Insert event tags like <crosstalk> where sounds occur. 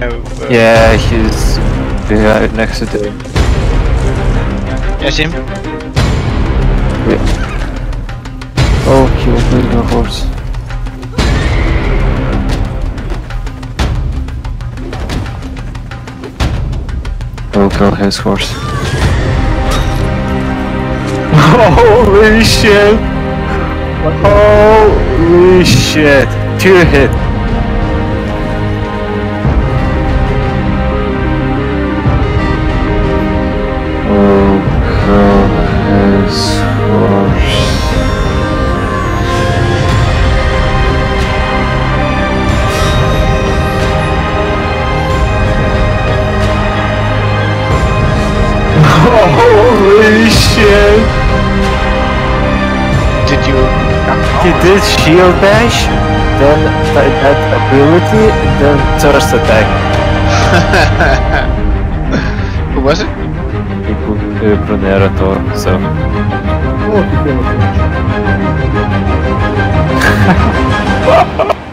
Yeah, he's behind next to the. I see him. Oh, he was building a horse. Oh, kill his horse. <laughs> Holy shit! Holy shit! Two hit. Holy shit! Did you? He did this shield dash, then that that ability, then thirst attack. <laughs> Who was it? Brunera, tô céu. Oh, que pena. <laughs>